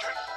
Captain.